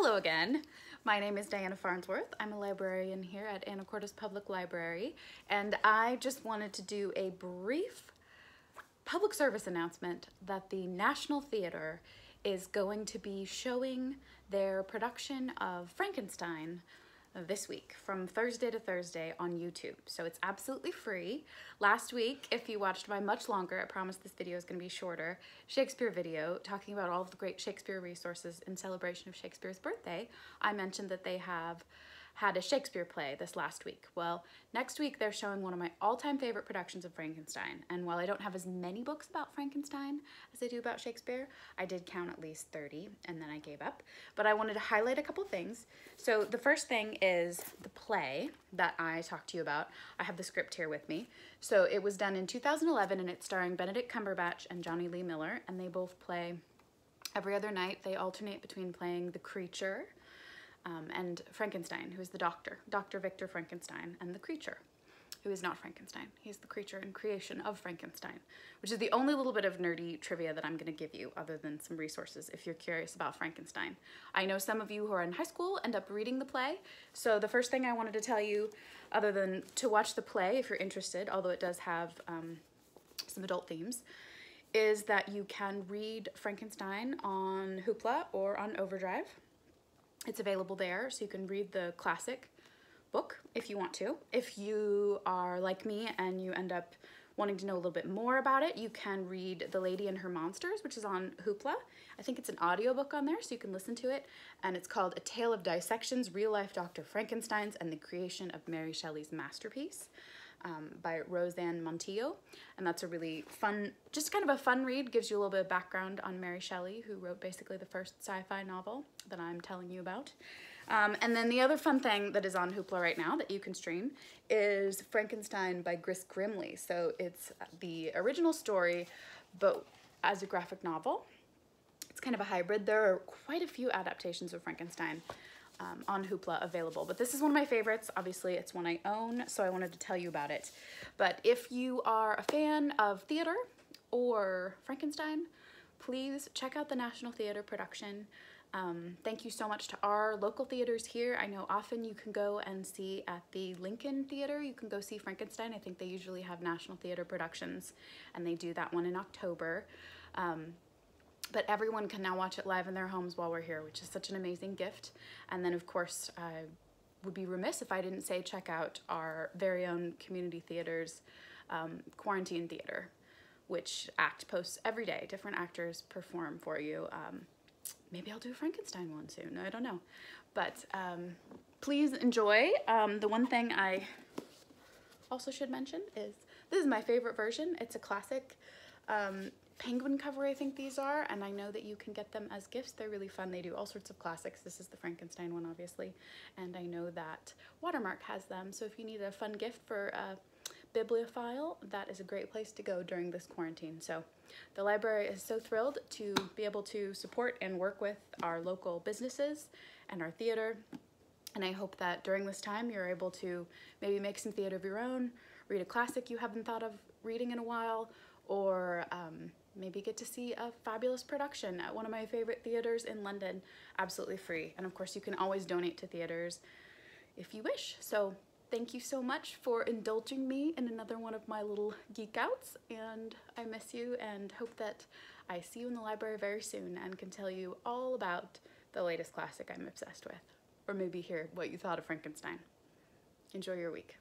Hello again. My name is Diana Farnsworth. I'm a librarian here at Anacortes Public Library, and I just wanted to do a brief public service announcement that the National Theater is going to be showing their production of Frankenstein this week from Thursday to Thursday on YouTube. So it's absolutely free. Last week, if you watched my much longer, I promise this video is going to be shorter, Shakespeare video talking about all of the great Shakespeare resources in celebration of Shakespeare's birthday, I mentioned that they have had a Shakespeare play this last week. Well, next week they're showing one of my all-time favorite productions of Frankenstein. And while I don't have as many books about Frankenstein as I do about Shakespeare, I did count at least 30 and then I gave up. But I wanted to highlight a couple things. So the first thing is the play that I talked to you about. I have the script here with me. So it was done in 2011 and it's starring Benedict Cumberbatch and Jonny Lee Miller and they both play every other night. They alternate between playing the creature um, and Frankenstein, who is the doctor, Dr. Victor Frankenstein, and the creature, who is not Frankenstein. He's the creature and creation of Frankenstein, which is the only little bit of nerdy trivia that I'm going to give you, other than some resources if you're curious about Frankenstein. I know some of you who are in high school end up reading the play, so the first thing I wanted to tell you, other than to watch the play if you're interested, although it does have um, some adult themes, is that you can read Frankenstein on Hoopla or on Overdrive. It's available there, so you can read the classic book if you want to. If you are like me and you end up wanting to know a little bit more about it, you can read The Lady and Her Monsters, which is on Hoopla. I think it's an audiobook on there, so you can listen to it. And it's called A Tale of Dissections, Real Life Dr. Frankenstein's and the Creation of Mary Shelley's Masterpiece um, by Roseanne Montillo. And that's a really fun, just kind of a fun read, gives you a little bit of background on Mary Shelley, who wrote basically the first sci-fi novel that I'm telling you about. Um, and then the other fun thing that is on Hoopla right now that you can stream is Frankenstein by Gris Grimly. So it's the original story, but as a graphic novel. It's kind of a hybrid. There are quite a few adaptations of Frankenstein um, on Hoopla available. But this is one of my favorites. Obviously, it's one I own, so I wanted to tell you about it. But if you are a fan of theater or Frankenstein, please check out the National Theater production. Um, thank you so much to our local theaters here. I know often you can go and see at the Lincoln Theater, you can go see Frankenstein. I think they usually have National Theater productions and they do that one in October. Um, but everyone can now watch it live in their homes while we're here, which is such an amazing gift. And then of course, I would be remiss if I didn't say check out our very own community theaters, um, Quarantine Theater, which ACT posts every day. Different actors perform for you. Um, maybe I'll do a Frankenstein one soon, I don't know. But um, please enjoy. Um, the one thing I also should mention is this is my favorite version. It's a classic. Penguin cover I think these are and I know that you can get them as gifts. They're really fun. They do all sorts of classics. This is the Frankenstein one obviously and I know that Watermark has them. So if you need a fun gift for a bibliophile that is a great place to go during this quarantine. So the library is so thrilled to be able to support and work with our local businesses and our theater and I hope that during this time you're able to maybe make some theater of your own read a classic you haven't thought of reading in a while or um, maybe get to see a fabulous production at one of my favorite theaters in London, absolutely free. And of course, you can always donate to theaters if you wish. So thank you so much for indulging me in another one of my little geek outs. And I miss you and hope that I see you in the library very soon and can tell you all about the latest classic I'm obsessed with. Or maybe hear what you thought of Frankenstein. Enjoy your week.